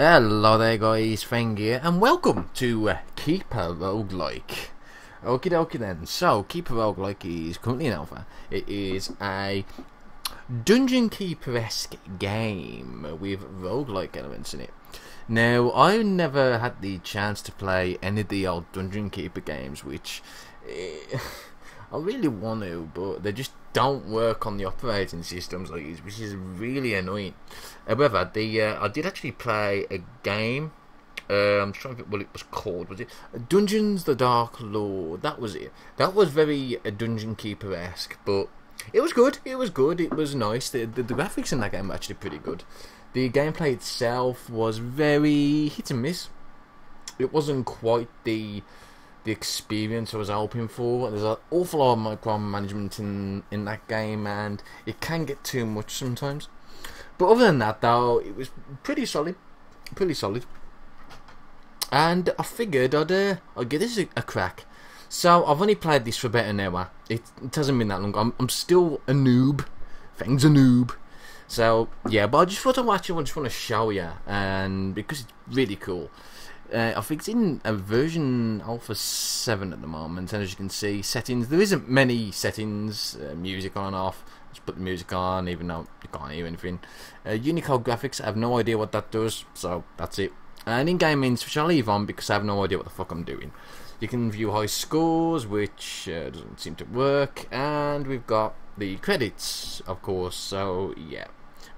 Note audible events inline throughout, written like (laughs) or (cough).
Hello there guys, Fang here, and welcome to uh, Keeper Roguelike. Okie dokie then, so Keeper Roguelike is currently in alpha. It is a Dungeon Keeper-esque game with roguelike elements in it. Now, I never had the chance to play any of the old Dungeon Keeper games, which... Eh, (laughs) I really want to, but they're just don't work on the operating systems which is really annoying. However, the uh, I did actually play a game. Uh, I'm trying to think what it was called. Was it Dungeons: The Dark Lord? That was it. That was very uh, Dungeon Keeper esque, but it was good. It was good. It was nice. The, the, the graphics in that game were actually pretty good. The gameplay itself was very hit and miss. It wasn't quite the the experience I was hoping for. There's an awful lot of micromanagement in in that game, and it can get too much sometimes. But other than that, though, it was pretty solid, pretty solid. And I figured I'd uh, I'd give this a, a, crack. So I've only played this for about an hour. It, it hasn't been that long. I'm I'm still a noob. Things a noob. So yeah, but I just thought I'd watch it. I just want to show you, and because it's really cool. Uh, I think it's in a version Alpha 7 at the moment, and as you can see, settings, there isn't many settings, uh, music on and off, just put the music on, even though you can't hear anything. Uh, Unicode graphics, I have no idea what that does, so that's it. And in-game means, which I'll leave on because I have no idea what the fuck I'm doing. You can view high scores, which uh, doesn't seem to work, and we've got the credits, of course, so yeah.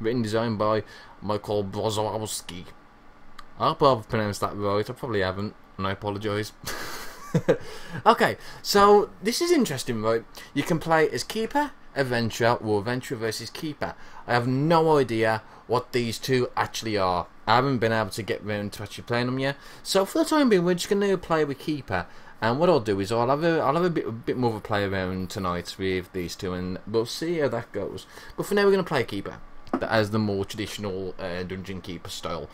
Written design by Michael Brzozowski. I hope I've pronounced that right. I probably haven't, and I apologise. (laughs) okay, so this is interesting, right? You can play as Keeper, Adventurer, or Adventurer versus Keeper. I have no idea what these two actually are. I haven't been able to get around to actually playing them yet. So for the time being, we're just going to play with Keeper. And what I'll do is I'll have a I'll have a bit a bit more of a play around tonight with these two, and we'll see how that goes. But for now, we're going to play Keeper as the more traditional uh, Dungeon Keeper style.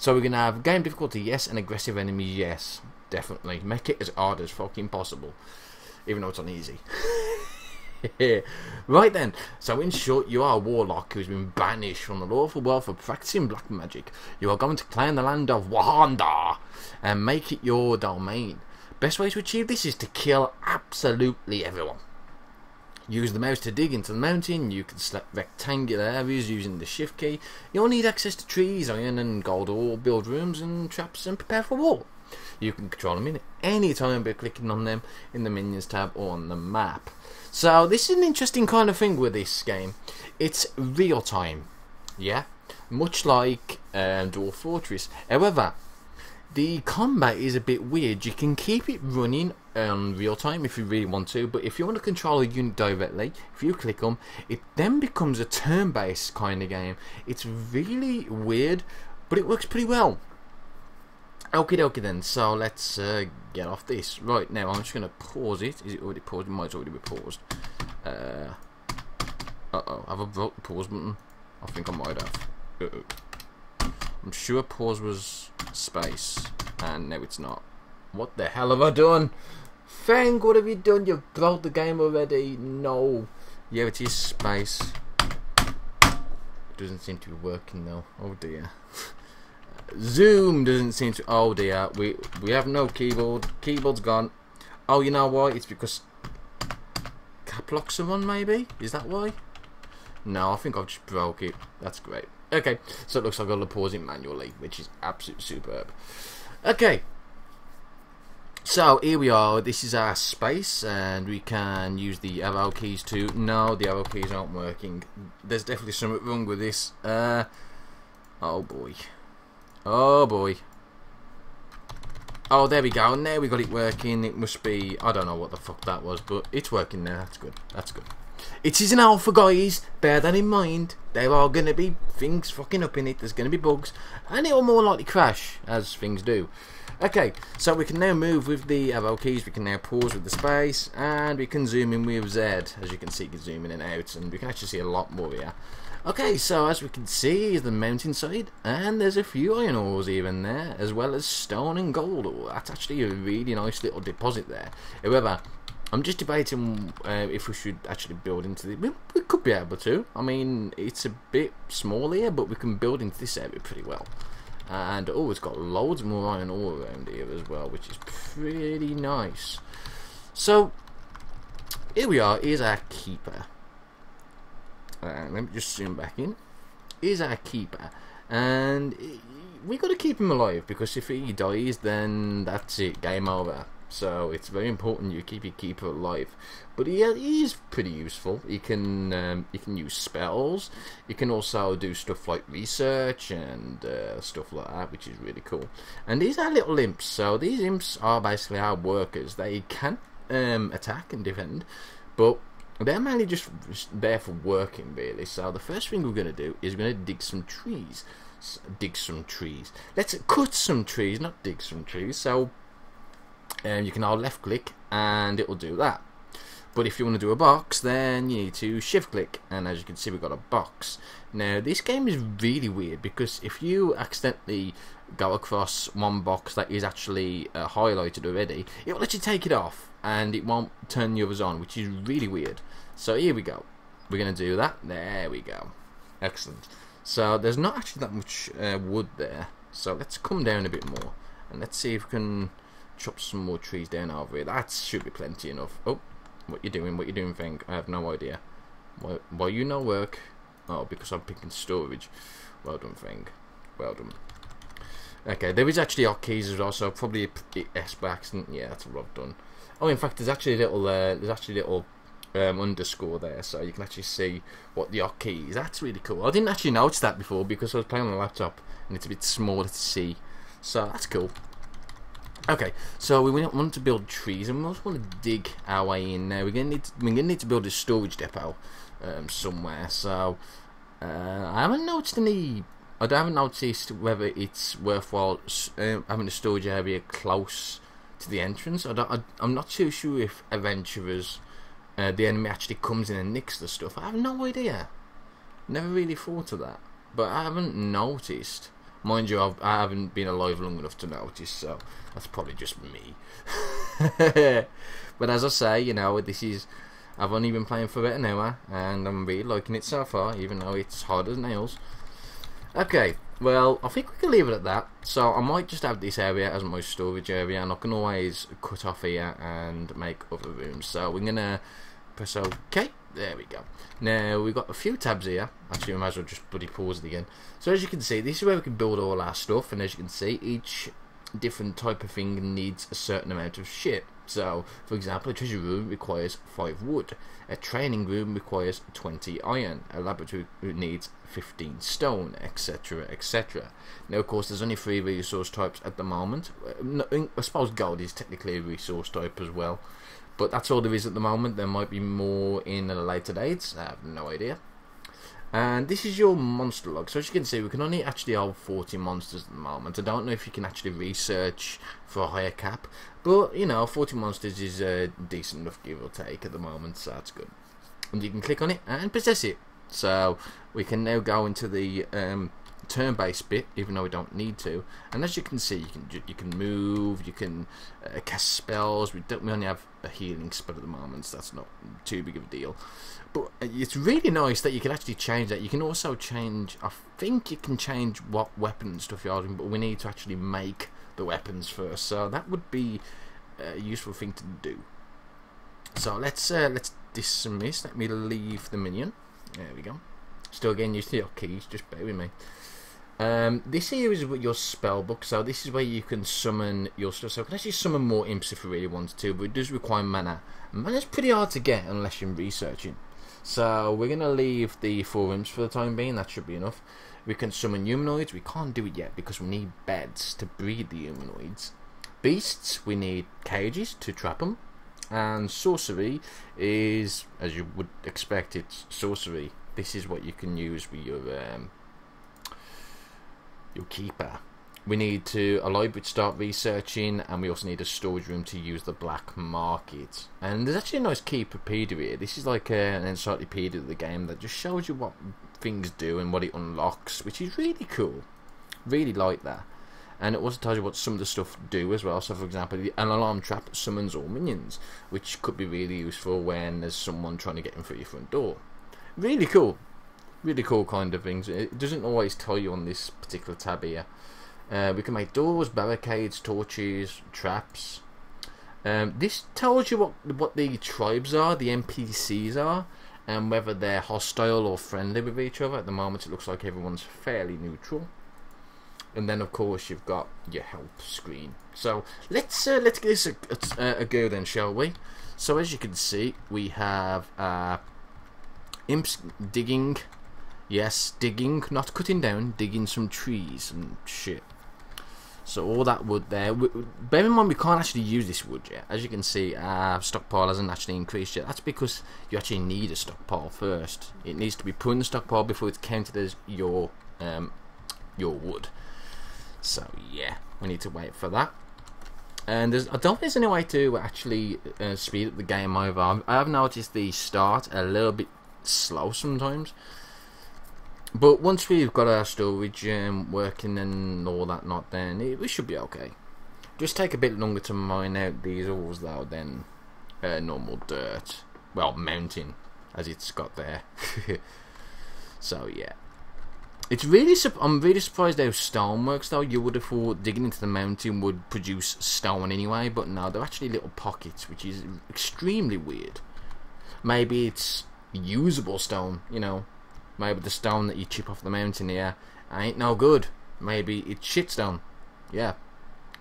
So we're going to have game difficulty, yes, and aggressive enemies, yes. Definitely. Make it as hard as fucking possible. Even though it's uneasy. (laughs) right then, so in short, you are a warlock who's been banished from the lawful world for practicing black magic. You are going to claim the land of Wahanda and make it your domain. Best way to achieve this is to kill absolutely everyone. Use the mouse to dig into the mountain. You can select rectangular areas using the shift key. You'll need access to trees, iron and gold ore, build rooms and traps and prepare for war. You can control them in any time by clicking on them in the minions tab or on the map. So this is an interesting kind of thing with this game. It's real time, yeah, much like um, Dwarf Fortress. However, the combat is a bit weird. You can keep it running um, real time if you really want to, but if you want to control a unit directly, if you click them, it then becomes a turn based kind of game. It's really weird, but it works pretty well. Okie dokie then, so let's uh, get off this. Right now, I'm just going to pause it. Is it already paused? It might already be paused. Uh oh, have I broke the pause button? I think I might have. Uh -oh. I'm sure pause was space, and no, it's not. What the hell have I done? Fang, what have you done? You've broke the game already. No. Yeah, it is space. It doesn't seem to be working though. Oh dear. Zoom doesn't seem to. Oh dear. We we have no keyboard. Keyboard's gone. Oh, you know why? It's because cap on. Maybe is that why? No, I think I've just broke it. That's great. Okay, so it looks like I've got to pause it manually, which is absolutely superb. Okay, so here we are, this is our space and we can use the arrow keys to, no the arrow keys aren't working, there's definitely something wrong with this, uh, oh boy, oh boy, oh there we go, and there we got it working, it must be, I don't know what the fuck that was, but it's working now, that's good, that's good. It is an alpha, guys. Bear that in mind. There are going to be things fucking up in it. There's going to be bugs. And it will more likely crash, as things do. Okay, so we can now move with the arrow keys. We can now pause with the space. And we can zoom in with Z. As you can see, you can zoom in and out. And we can actually see a lot more here. Okay, so as we can see is the mountainside, and there's a few iron ores even there, as well as stone and gold ore. That's actually a really nice little deposit there. However, I'm just debating uh, if we should actually build into the. We, we, could be able to. I mean, it's a bit small here, but we can build into this area pretty well. And oh, it's got loads more iron ore around here as well, which is pretty nice. So, here we are. Here's our keeper. Uh, let me just zoom back in. Here's our keeper. And we got to keep him alive because if he dies, then that's it, game over. So it's very important you keep your keeper alive. But he, he is pretty useful. He can um, he can use spells. He can also do stuff like research and uh, stuff like that, which is really cool. And these are little imps. So these imps are basically our workers. They can um, attack and defend, but they're mainly just there for working, really. So the first thing we're going to do is we're going to dig some trees. dig some trees. Let's cut some trees, not dig some trees. So um, you can now left click and it will do that. But if you want to do a box, then you need to shift click, and as you can see, we've got a box. Now, this game is really weird because if you accidentally go across one box that is actually uh, highlighted already, it will let you take it off, and it won't turn the others on, which is really weird. So here we go. We're to do that. There we go. Excellent. So there's not actually that much uh, wood there. So let's come down a bit more, and let's see if we can chop some more trees down over here. That should be plenty enough. Oh, what you doing? What you doing, thing? I have no idea. Why, why you no work? Oh, because I'm picking storage. Well done, thing. Well done. Okay, there is actually hotkeys as well, so probably S by accident. Yeah, that's what I've done. Oh, in fact, there's actually a little, uh, there's actually a little um, underscore there, so you can actually see what the hotkey is. That's really cool. I didn't actually notice that before because I was playing on a laptop and it's a bit smaller to see. So that's cool. Okay, so we want to build trees, and we also want to dig our way in. Now we're gonna need to, we're gonna need to build a storage depot um, somewhere. So uh, I haven't noticed any. I haven't noticed whether it's worthwhile uh, having a storage area close to the entrance. I, am not too sure if adventurers, uh, the enemy actually comes in and nicks the stuff. I have no idea. Never really thought of that, but I haven't noticed. Mind you, I've, I have not been alive long enough to notice, so that's probably just me. (laughs) but as I say, you know, this is. I've only been playing for about an hour, and I'm really liking it so far, even though it's hard as nails. Okay, well, I think we can leave it at that. So I might just have this area as my storage area, and I can always cut off here and make other rooms. So we're gonna press OK. There we go. Now we've got a few tabs here. Actually, we might as well just bloody pause it again. So as you can see, this is where we can build all our stuff, and as you can see, each different type of thing needs a certain amount of shit. So, for example, a treasure room requires 5 wood, a training room requires 20 iron, a laboratory needs 15 stone, etc. etc. Now, of course, there's only 3 resource types at the moment. Uh, I suppose gold is technically a resource type as well, but that's all there is at the moment. There might be more in the later dates, I have no idea. And this is your monster log. So as you can see, we can only actually hold 40 monsters at the moment. I don't know if you can actually research for a higher cap. But, you know, 40 monsters is a decent enough give or take at the moment, so that's good. And you can click on it and possess it. So we can now go into the um, turn-based bit, even though we don't need to. And as you can see, you can you can move, you can uh, cast spells. We don't we only have a healing spell at the moment, so that's not too big of a deal. But uh, it's really nice that you can actually change that. You can also change. I think you can change what weapon and stuff you're holding, but we need to actually make the weapons first. So that would be a useful thing to do. So let's uh, let's dismiss. Let me leave the minion. There we go. Still getting used to your keys. Just bear with me. Um, this here is your spell book, so this is where you can summon your stuff. So you can actually summon more imps if you really wanted to, but it does require mana. Mana's pretty hard to get unless you're researching. So we're going to leave the four imps for the time being, that should be enough. We can summon humanoids, we can't do it yet because we need beds to breed the humanoids. Beasts, we need cages to trap them. And sorcery is, as you would expect, it's sorcery. This is what you can use with your um, your keeper. We need to a library to start researching, and we also need a storage room to use the black market. And there's actually a nice keeperpedia here. This is like a, an encyclopedia of the game that just shows you what things do and what it unlocks, which is really cool. Really like that. And it also tells you what some of the stuff do as well. So, for example, an alarm trap summons all minions, which could be really useful when there's someone trying to get in through your front door. Really cool really cool kind of things. It doesn't always tell you on this particular tab here. Uh, we can make doors, barricades, torches, traps. Um, this tells you what what the tribes are, the NPCs are, and whether they're hostile or friendly with each other. At the moment, it looks like everyone's fairly neutral. And then, of course, you've got your help screen. So let's uh, let's give this a, a, a, go then, shall we? So as you can see, we have uh, imps digging. Yes, digging, not cutting down, digging some trees and shit. So all that wood there. Bear in mind we can't actually use this wood yet. As you can see, our stockpile hasn't actually increased yet. That's because you actually need a stockpile first. It needs to be put in the stockpile before it's counted as your um, your wood. So yeah, we need to wait for that. And there's I don't think there's any way to actually uh, speed up the game over. I have noticed the start a little bit slow sometimes. But once we've got our storage um, working and all that not then it, we should be okay. Just take a bit longer to mine out these ores though than uh, normal dirt. Well, mountain, as it's got there. (laughs) so yeah. It's really. I'm really surprised how stone works, though. You would have thought digging into the mountain would produce stone anyway, but no, they're actually little pockets, which is extremely weird. Maybe it's usable stone, you know. Maybe the stone that you chip off the mountain here ain't no good. Maybe it's shit stone. Yeah,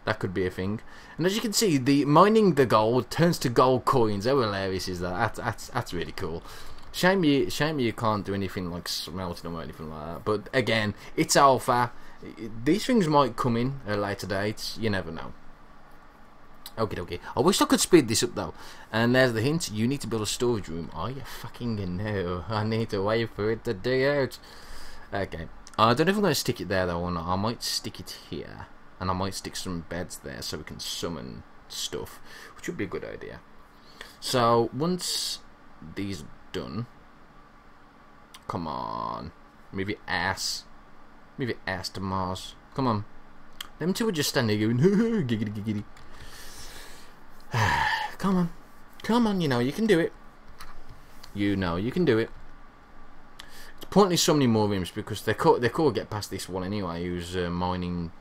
that could be a thing. And as you can see, the mining the gold turns to gold coins. How hilarious is that? That's that's, that's really cool. Shame you, shame you can't do anything like smelting or anything like that. But again, it's alpha. These things might come in at a later date. You never know. Okay, okay. I wish I could speed this up though. And there's the hint. You need to build a storage room. Are you fucking no? (laughs) I need to wait for it to dig out. Okay. I don't know if I'm going to stick it there though or not. I might stick it here. And I might stick some beds there so we can summon stuff. Which would be a good idea. So, once these are done. Come on. Move your ass. Move your ass to Mars. Come on. Them two are just standing there going, (laughs) giggity giggity. (sighs) Come on. Come on, you know, you can do it. You know, you can do it. It's pointless so many more rooms because they could, they could get past this one anyway who's uh, mining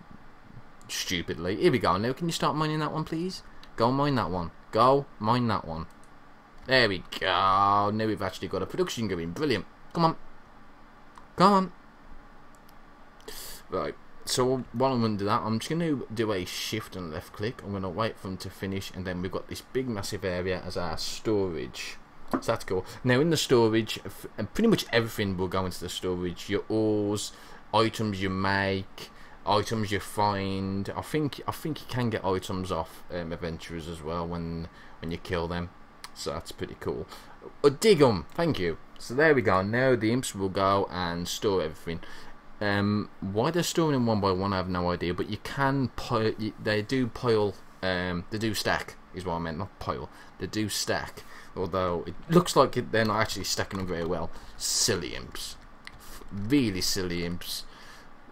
stupidly. Here we go. Now, can you start mining that one, please? Go mine that one. Go mine that one. There we go. Now we've actually got a production going. Brilliant. Come on. Come on. Right. So while I'm going to do that, I'm just going to do a shift and left click. I'm going to wait for them to finish. And then we've got this big massive area as our storage. So that's cool. Now in the storage, pretty much everything will go into the storage. Your ores, items you make, items you find. I think I think you can get items off um, adventurers as well when when you kill them. So that's pretty cool. Uh, dig them, thank you. So there we go. Now the imps will go and store everything. Um, why they're storing them one by one, I have no idea. But you can pile. They do pile. Um, they do stack. Is what I meant, not pile. They do stack. Although it looks like it, they're not actually stacking them very well. Silly imps. Really silly imps.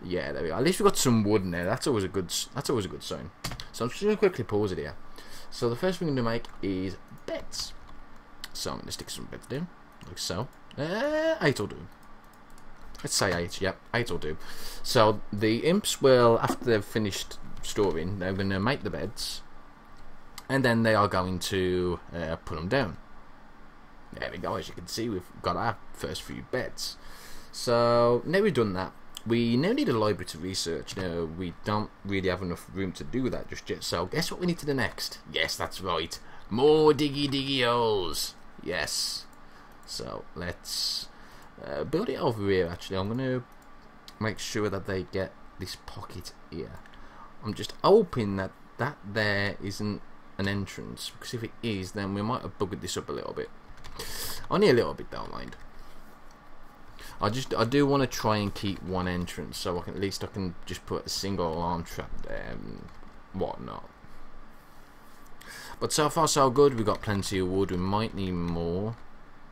Yeah, there we go. At least we got some wood in there. That's always a good. That's always a good sign. So I'm just gonna quickly pause it here. So the first thing I'm gonna make is beds. So I'm going to stick some beds in, like so. Uh, eight will do. Let's say eight, yep, eight will do. So the imps will, after they've finished storing, they're going to make the beds, and then they are going to uh, put them down. There we go, as you can see, we've got our first few beds. So now we've done that, we now need a library to research. Now, we don't really have enough room to do that just yet, so guess what we need to do next? Yes, that's right. More diggy diggy holes. Yes. So let's uh, build it over here. Actually, I'm gonna make sure that they get this pocket here. I'm just hoping that that there isn't an entrance because if it is, then we might have buggered this up a little bit. Only a little bit, don't mind. I just I do want to try and keep one entrance so I can at least I can just put a single alarm trap there and whatnot. But so far so good. We've got plenty of wood. We might need more.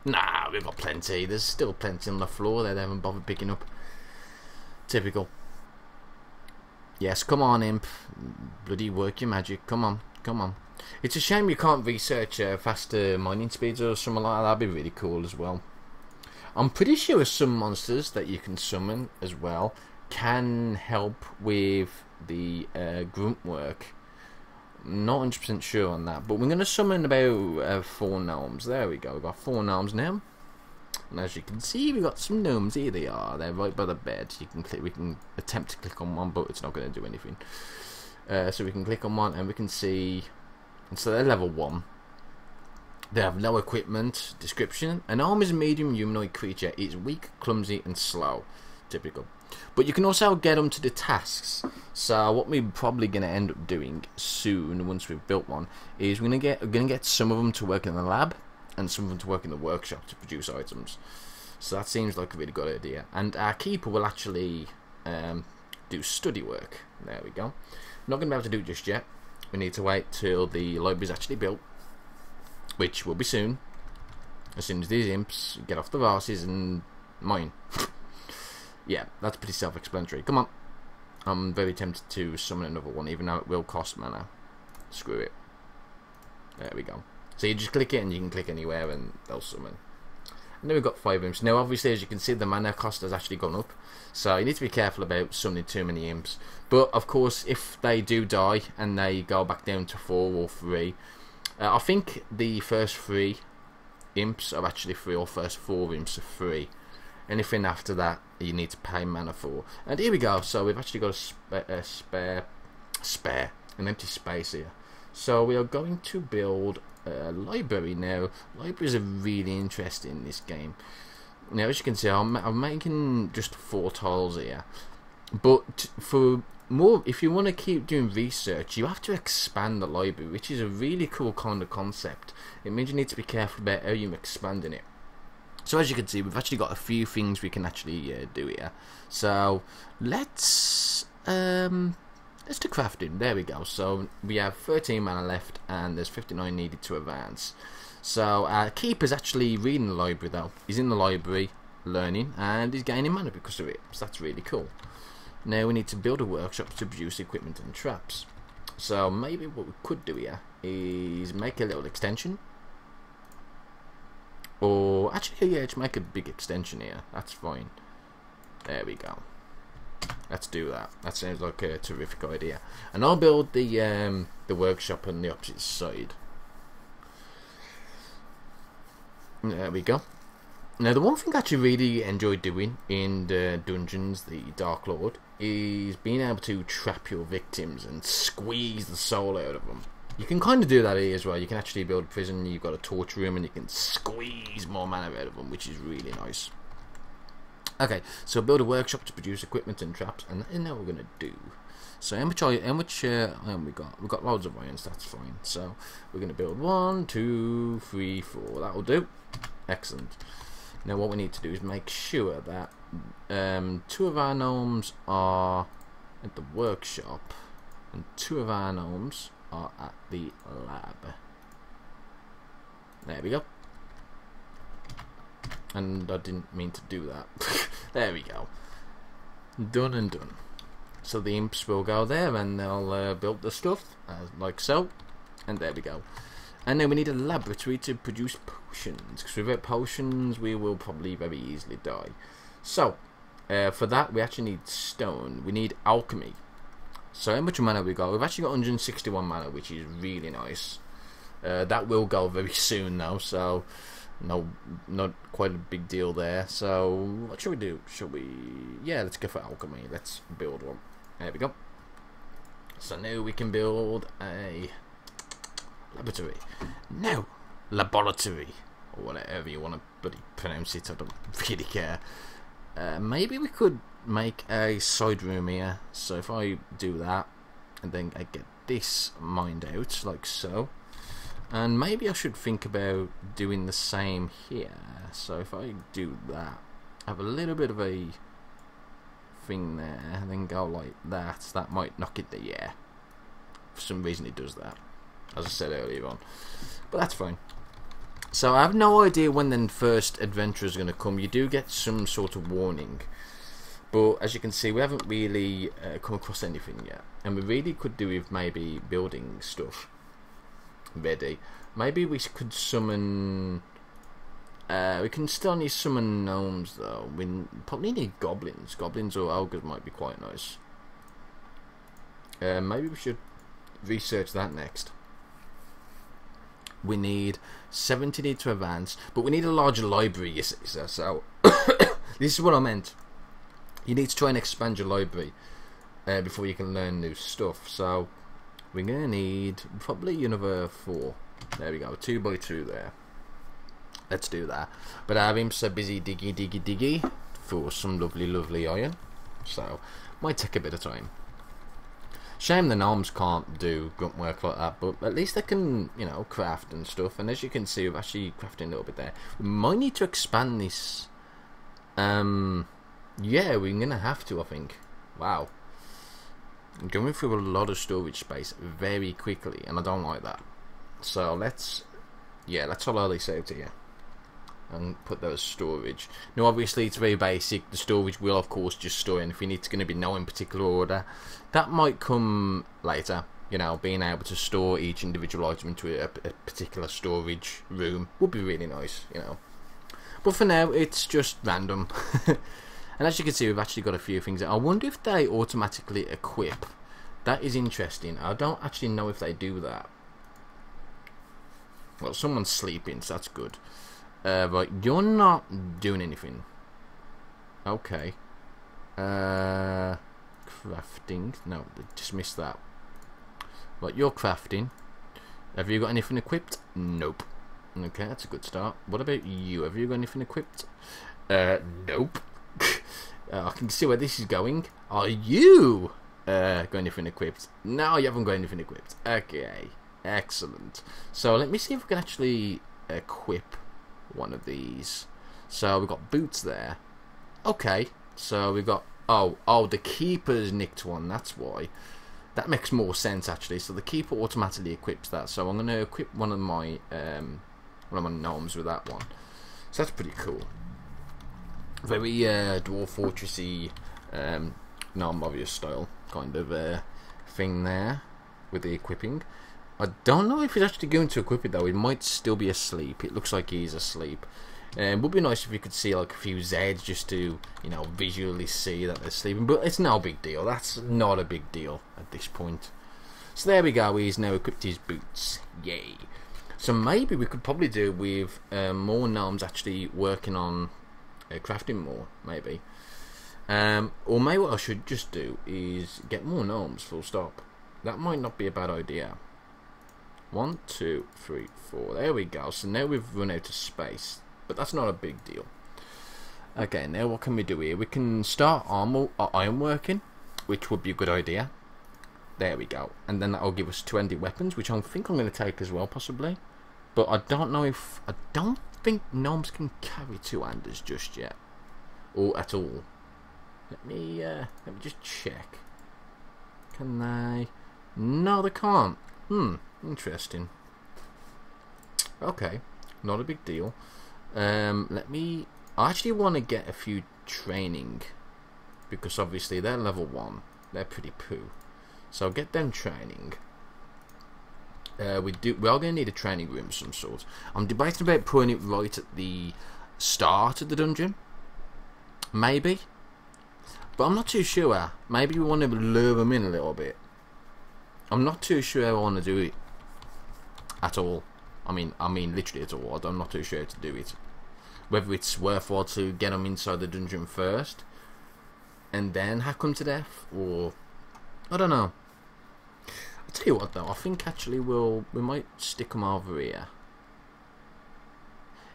Nah, we've got plenty. There's still plenty on the floor there they haven't bothered picking up. Typical. Yes, come on, imp. Bloody work your magic. Come on, come on. It's a shame you can't research uh, faster mining speeds or something like that. That'd be really cool as well. I'm pretty sure some monsters that you can summon as well can help with the uh, grunt work. Not 100% sure on that, but we're going to summon about uh, four gnomes. There we go, we've got four gnomes now. And as you can see, we've got some gnomes. Here they are. They're right by the bed. You can click. We can attempt to click on one, but it's not going to do anything. Uh, so we can click on one, and we can see. And so they're level one. They have no equipment. Description: A gnome is a medium humanoid creature. It's weak, clumsy, and slow. Typical. But you can also get them to the tasks. So what we're probably going to end up doing soon, once we've built one, is we're going to get we're going to get some of them to work in the lab, and some of them to work in the workshop to produce items. So that seems like a really good idea. And our keeper will actually um, do study work. There we go. Not going to be able to do it just yet. We need to wait till the library is actually built, which will be soon. As soon as these imps get off the vases and mine. (laughs) yeah, that's pretty self-explanatory. Come on. I'm very tempted to summon another one, even though it will cost mana. Screw it. There we go. So you just click it and you can click anywhere and they'll summon. And then we've got five imps. Now obviously as you can see the mana cost has actually gone up. So you need to be careful about summoning too many imps. But of course if they do die and they go back down to four or three, uh, I think the first three imps are actually free or first four imps are free. Anything after that you need to pay mana for. And here we go. So we've actually got a, sp a spare, spare, an empty space here. So we are going to build a library now. Libraries are really interesting in this game. Now, as you can see, I'm, I'm making just four tiles here. But for more, if you want to keep doing research, you have to expand the library, which is a really cool kind of concept. It means you need to be careful about how you're expanding it. So as you can see, we've actually got a few things we can actually uh, do here. So let's um, let's do crafting. There we go. So we have 13 mana left, and there's 59 needed to advance. So our keeper's actually reading the library though. He's in the library learning, and he's gaining mana because of it. So that's really cool. Now we need to build a workshop to produce equipment and traps. So maybe what we could do here is make a little extension or actually, yeah, let's make a big extension here. That's fine. There we go. Let's do that. That sounds like a terrific idea. And I'll build the um, the workshop on the opposite side. There we go. Now, the one thing I actually really enjoy doing in the dungeons, the Dark Lord, is being able to trap your victims and squeeze the soul out of them. You can kind of do that here as well. You can actually build a prison, you've got a torture room, and you can squeeze more mana out of them, which is really nice. Okay, so build a workshop to produce equipment and traps, and then what we're going to do. So how much, how much uh, we got? We've got loads of irons, that's fine. So we're going to build one, two, three, four. That'll do. Excellent. Now what we need to do is make sure that um, two of our gnomes are at the workshop, and two of our gnomes are at the lab. There we go. And I didn't mean to do that. (laughs) there we go. Done and done. So the imps will go there and they'll uh, build the stuff, uh, like so. And there we go. And then we need a laboratory to produce potions, because without potions we will probably very easily die. So, uh, for that we actually need stone. We need alchemy. So how much mana we got? We've actually got 161 mana, which is really nice. Uh, that will go very (laughs) soon though, so no, not quite a big deal there. So what should we do? Should we? Yeah, let's go for alchemy. Let's build one. There we go. So now we can build a laboratory. No, laboratory or whatever you want to bloody pronounce it. I don't (laughs) really care. Uh, maybe we could make a side room here. So if I do that, and then I get this mined out, like so. And maybe I should think about doing the same here. So if I do that, have a little bit of a thing there, and then go like that, that might knock it the air. For some reason it does that, as I said earlier on. But that's fine. So I have no idea when the first adventure is going to come. You do get some sort of warning. But as you can see, we haven't really uh, come across anything yet. And we really could do with maybe building stuff ready. Maybe we could summon... Uh, we can still need summon gnomes though. We probably need goblins. Goblins or ogres might be quite nice. Uh, maybe we should research that next. We need 70 to advance, but we need a larger library, you see, so (coughs) this is what I meant. You need to try and expand your library uh, before you can learn new stuff. So we're going to need probably another four. There we go, two by two there. Let's do that. But I have him so busy diggy diggy diggy for some lovely lovely iron. So might take a bit of time. Shame the gnomes can't do grunt work like that, but at least they can, you know, craft and stuff. And as you can see, we're actually crafting a little bit there. We might need to expand this. Um, yeah, we're gonna have to, I think. Wow, I'm going through a lot of storage space very quickly, and I don't like that. So let's, yeah, let's allow this out here and put those storage. Now, obviously, it's very basic. The storage will, of course, just store anything. It's going to be no in particular order. That might come later. You know, being able to store each individual item into a, a particular storage room would be really nice. You know, but for now, it's just random. (laughs) and as you can see, we've actually got a few things. I wonder if they automatically equip. That is interesting. I don't actually know if they do that. Well, someone's sleeping, so that's good. Uh, but you're not doing anything. Okay. Uh, crafting. No, dismiss that. But you're crafting. Have you got anything equipped? Nope. Okay, that's a good start. What about you? Have you got anything equipped? Uh, nope. (laughs) uh, I can see where this is going. Are you uh, got anything equipped? No, you haven't got anything equipped. Okay, excellent. So let me see if we can actually equip one of these. So we've got boots there. Okay, so we've got oh oh the keeper's nicked one. That's why. That makes more sense actually. So the keeper automatically equips that. So I'm going to equip one of my um, one of my gnomes with that one. So that's pretty cool. Very uh, dwarf fortressy, um, non-obvious style kind of uh, thing there with the equipping. I don't know if he's actually going to equip it though. He might still be asleep. It looks like he's asleep. Um, would be nice if you could see like a few Zeds just to, you know, visually see that they're sleeping. But it's no big deal. That's not a big deal at this point. So there we go. He's now equipped his boots. Yay. So maybe we could probably do with um, more gnomes actually working on uh, crafting more, maybe. Um, or maybe what I should just do is get more gnomes, full stop. That might not be a bad idea. One, two, three, four. There we go. So now we've run out of space. But that's not a big deal. Okay, now what can we do here? We can start armor, uh, iron working, which would be a good idea. There we go. And then that'll give us 20 weapons, which I think I'm going to take as well, possibly. But I don't know if... I don't think gnomes can carry two-handers just yet. Or at all. Let me, uh, let me just check. Can they... No, they can't. Hmm. Interesting. Okay, not a big deal. Um, let me. I actually want to get a few training because obviously they're level one. They're pretty poo. So I'll get them training. Uh, we do. We are going to need a training room of some sort. I'm debating about putting it right at the start of the dungeon. Maybe. But I'm not too sure. Maybe we want to lure them in a little bit. I'm not too sure how I want to do it at all. I mean, I mean literally at all. I'm not too sure to do it. Whether it's worthwhile to get them inside the dungeon first, and then hack them to death, or I don't know. Tell you what though. I think actually we'll we might stick them over here.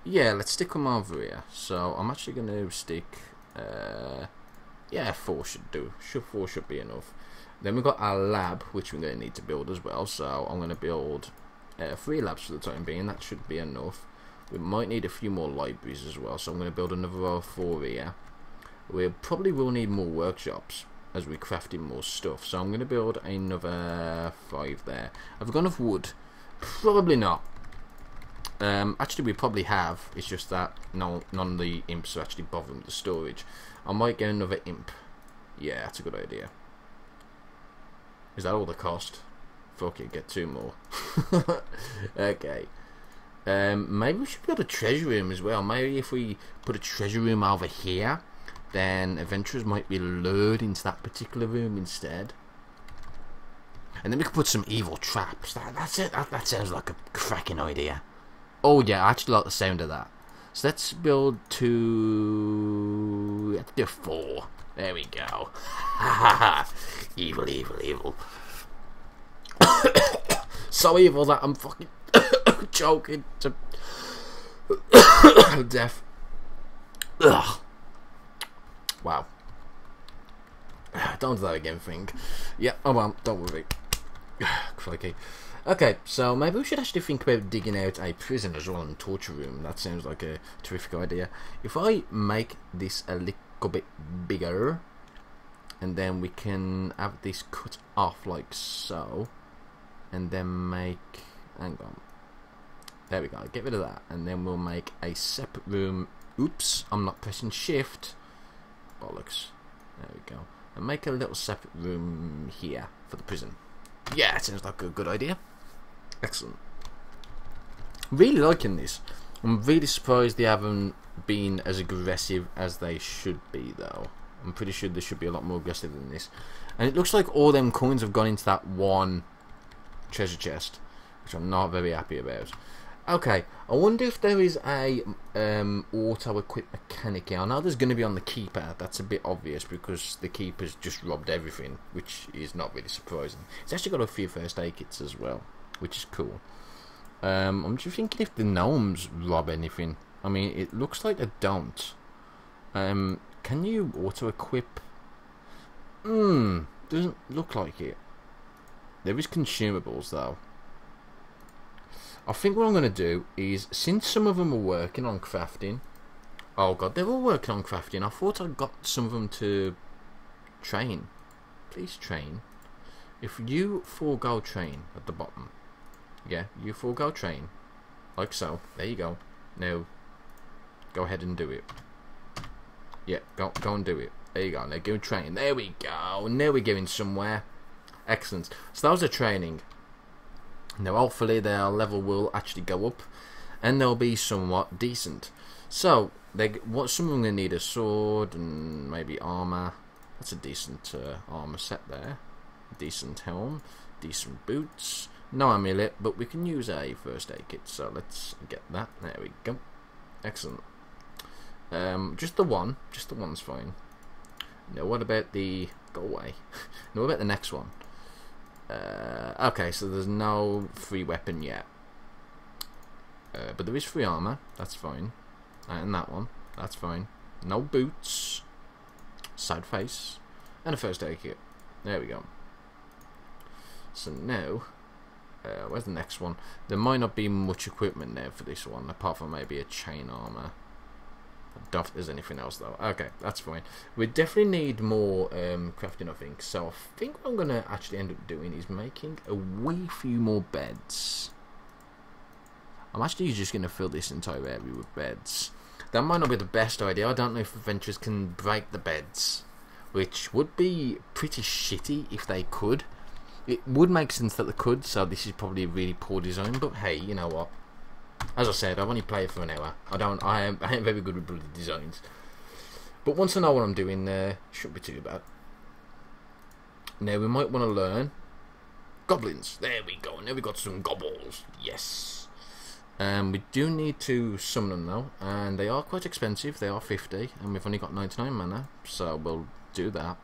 Yeah, let's stick them over here. So I'm actually going to stick. Uh, yeah, four should do. Should four should be enough. Then we've got our lab, which we're going to need to build as well. So I'm going to build uh, three labs for the time being, that should be enough. We might need a few more libraries as well, so I'm going to build another row of four here. We probably will need more workshops as we crafting more stuff, so I'm going to build another five there. Have we got enough wood? Probably not. Um, actually, we probably have. It's just that no, none of the imps are actually bothering the storage. I might get another imp. Yeah, that's a good idea. Is that all the cost? Fuck it, get two more. (laughs) okay. Um, maybe we should build a treasure room as well. Maybe if we put a treasure room over here, then adventurers might be lured into that particular room instead. And then we could put some evil traps. That, that's it. That, that sounds like a cracking idea. Oh yeah, I actually like the sound of that. So let's build two. Let's do four. There we go. (laughs) evil, evil, evil. (coughs) so evil that I'm fucking (coughs) choking to (coughs) death. Ugh. Wow. (sighs) Don't do that again, Think. Yeah, oh well, don't worry. (sighs) Crikey. Okay, so maybe we should actually think about digging out a prison as well and torture room. That sounds like a terrific idea. If I make this a little bit bigger, and then we can have this cut off like so, and then make. Hang on. There we go. Get rid of that, and then we'll make a separate room. Oops, I'm not pressing shift. Bollocks. There we go. And make a little separate room here for the prison. Yeah, sounds like a good idea. Excellent. Really liking this. I'm really surprised they haven't been as aggressive as they should be, though. I'm pretty sure they should be a lot more aggressive than this. And it looks like all them coins have gone into that one treasure chest, which I'm not very happy about. Okay, I wonder if there is a um, auto-equip mechanic here. I know there's going to be on the keeper. That's a bit obvious because the keeper's just robbed everything, which is not really surprising. It's actually got a few first aid kits as well, which is cool. Um, I'm just thinking if the gnomes rob anything. I mean, it looks like they don't. Um, can you auto-equip? Hmm, doesn't look like it. There is consumables though. I think what I'm going to do is, since some of them are working on crafting, oh god, they're all working on crafting. I thought I got some of them to train. Please train. If you forego train at the bottom, yeah, you forego train, like so. There you go. Now, go ahead and do it. Yeah, go go and do it. There you go. Now go train. There we go. Now we're going somewhere. Excellent. So that was a training. Now, hopefully, their level will actually go up, and they'll be somewhat decent. So, they what some of them need a sword and maybe armor. That's a decent uh, armor set there. Decent helm, decent boots. No amulet, but we can use a first aid kit. So let's get that. There we go. Excellent. Um, just the one. Just the one's fine. Now, what about the go away? (laughs) now, what about the next one? Uh, okay, so there's no free weapon yet. Uh, but there is free armor. That's fine. Uh, and that one. That's fine. No boots. Side face. And a first aid kit. There we go. So now, uh, where's the next one? There might not be much equipment there for this one, apart from maybe a chain armor. Think there's anything else though. Okay, that's fine. We definitely need more um, crafting, I think. So I think what I'm going to actually end up doing is making a wee few more beds. I'm actually just going to fill this entire area with beds. That might not be the best idea. I don't know if adventurers can break the beds. Which would be pretty shitty if they could. It would make sense that they could, so this is probably a really poor design. But hey, you know what? As I said, I've only played for an hour. I don't. I am. I am very good with bloody designs. But once I know what I'm doing, there uh, shouldn't be too bad. Now we might want to learn goblins. There we go. Now we got some gobbles. Yes. Um, we do need to summon them though, and they are quite expensive. They are 50, and we've only got 99 mana, so we'll do that.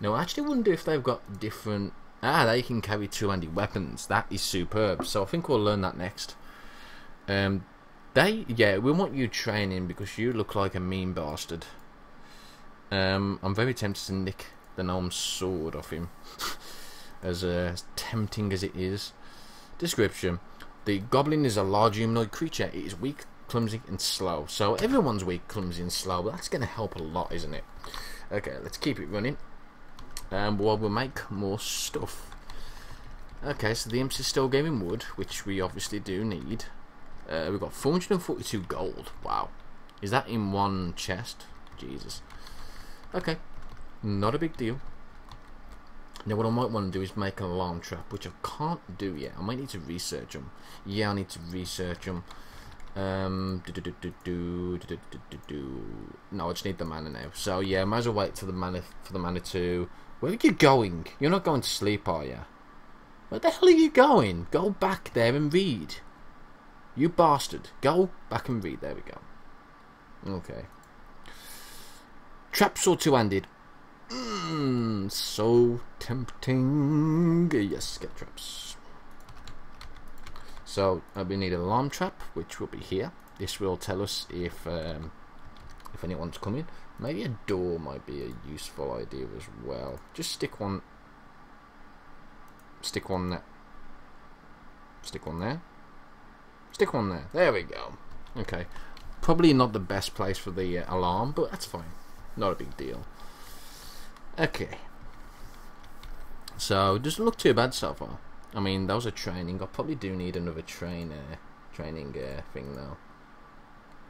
Now, I actually wonder if they've got different. Ah, they can carry two-handed weapons. That is superb. So I think we'll learn that next. Um, they, yeah, we want you training because you look like a mean bastard. Um, I'm very tempted to nick the gnome's sword off him, (laughs) as, uh, as tempting as it is. Description: The goblin is a large humanoid creature. It is weak, clumsy, and slow. So everyone's weak, clumsy, and slow. But that's going to help a lot, isn't it? Okay, let's keep it running. Um, while we'll make more stuff. Okay, so the imps is still giving wood, which we obviously do need. Uh, we've got 442 gold. Wow. Is that in one chest? Jesus. Okay. Not a big deal. Now what I might want to do is make an alarm trap, which I can't do yet. I might need to research them. Yeah, I need to research them. Um, do, do, do, No, I just need the mana now. So yeah, might as well wait for the mana for the mana to. Where are you going? You're not going to sleep, are you? Where the hell are you going? Go back there and read. You bastard. Go back and read. There we go. Okay. Traps or two-handed? Mmm, so tempting. Yes, get traps. So uh, we need an alarm trap, which will be here. This will tell us if um, if anyone's coming. Maybe a door might be a useful idea as well. Just stick one. Stick one there. Stick one there. Stick one there. There we go. Okay. Probably not the best place for the uh, alarm, but that's fine. Not a big deal. Okay. So, doesn't look too bad so far. I mean, that was a training. I probably do need another train, training uh, thing though.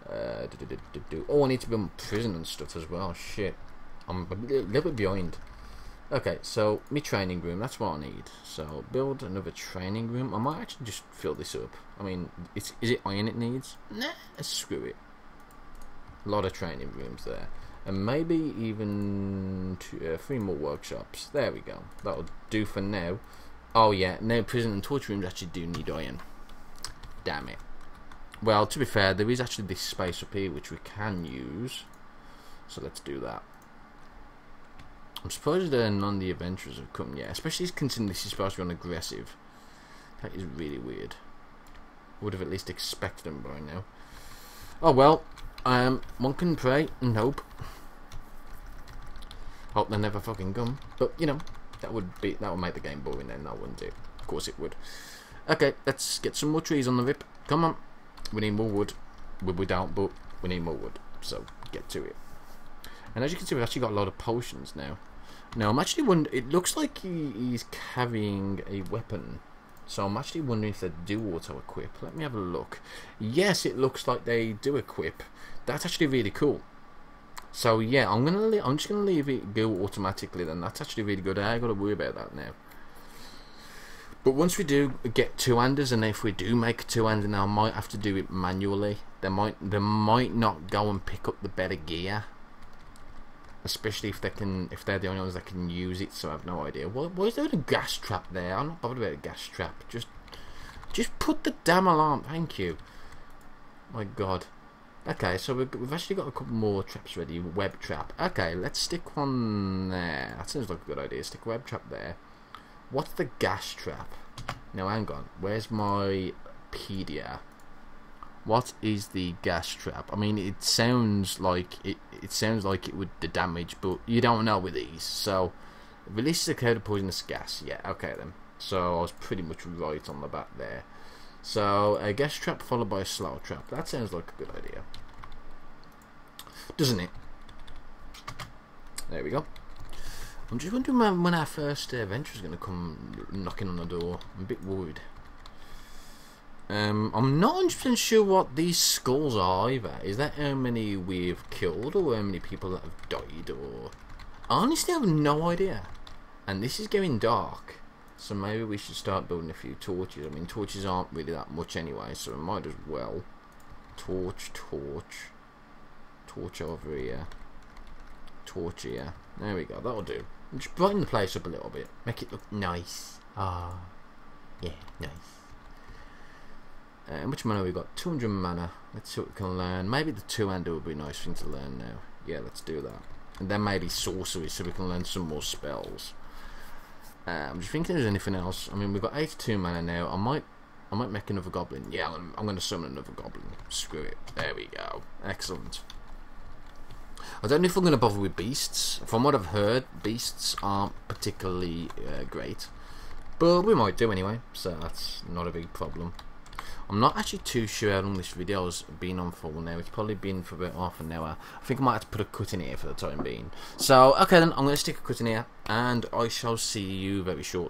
Uh, do, do, do. Oh, I need to build prison and stuff as well. Shit. I'm a little bit behind. Okay, so me training room, that's what I need. So build another training room. I might actually just fill this up. I mean, is it iron it needs? Nah, screw it. A lot of training rooms there. And maybe even two, uh, three more workshops. There we go. That'll do for now. Oh yeah, no prison and torture rooms actually do need iron. Damn it. Well, to be fair, there is actually this space up here which we can use. So let's do that. I'm surprised none of the adventurers have come yet, especially considering this is supposed to be on aggressive. That is really weird. Would have at least expected them by now. Oh well, um, one can pray and hope. Hope they never fucking come. But you know, that would be that would make the game boring then, that wouldn't it? Of course it would. Okay, let's get some more trees on the rip. Come on. We need more wood. We, we don't, but we need more wood. So get to it. And as you can see, we've actually got a lot of potions now. Now, I'm actually wondering... It looks like he, he's carrying a weapon. So I'm actually wondering if they do auto-equip. Let me have a look. Yes, it looks like they do equip. That's actually really cool. So yeah, I'm gonna I'm just gonna leave it go automatically. Then that's actually really good. I got to worry about that now. But once we do get two-handers, and if we do make a two-hander now, I might have to do it manually. They might they might not go and pick up the better gear especially if they can if they're the only ones that can use it so I have no idea. Why, why is there a gas trap there? I'm not bothered about a gas trap. Just just put the damn alarm thank you. My god. Okay so we've, actually got a couple more traps ready. Web trap. Okay let's stick one there. That seems like a good idea. Stick web trap there. What's the gas trap? Now hang on. Where's my pedia what is the gas trap? I mean, it sounds like it. It sounds like it would the damage, but you don't know with these. So, releases a cloud of poisonous gas. Yeah, okay then. So I was pretty much right on the bat there. So a gas trap followed by a slow trap. That sounds like a good idea, doesn't it? There we go. I'm just wondering when our first uh, adventure is going to come knocking on the door. I'm a bit worried. Um, I'm not 100% sure what these skulls are either. Is that how many we've killed or how many people that have died or... I honestly have no idea. And this is getting dark. So maybe we should start building a few torches. I mean, torches aren't really that much anyway, so we might as well. Torch, torch. Torch over here. Torch here. There we go, that'll do. Just brighten the place up a little bit. Make it look nice. Ah. Yeah, nice. Uh, how much mana we got? 200 mana. Let's see what we can learn. Maybe the two-hander would be a nice thing to learn now. Yeah, let's do that. And then maybe sorcery so we can learn some more spells. Uh, I'm just thinking there's anything else. I mean, we've got 82 mana now. I might I might make another goblin. Yeah, I'm, I'm going to summon another goblin. Screw it. There we go. Excellent. I don't know if I'm going to bother with beasts. From what I've heard, beasts aren't particularly uh, great. But we might do anyway, so that's not a big problem. I'm not actually too sure how long this video's been on for now. It's probably been for about half an hour. I think I might have to put a cut in here for the time being. So, okay then, I'm going to stick a cut in here, and I shall see you very shortly.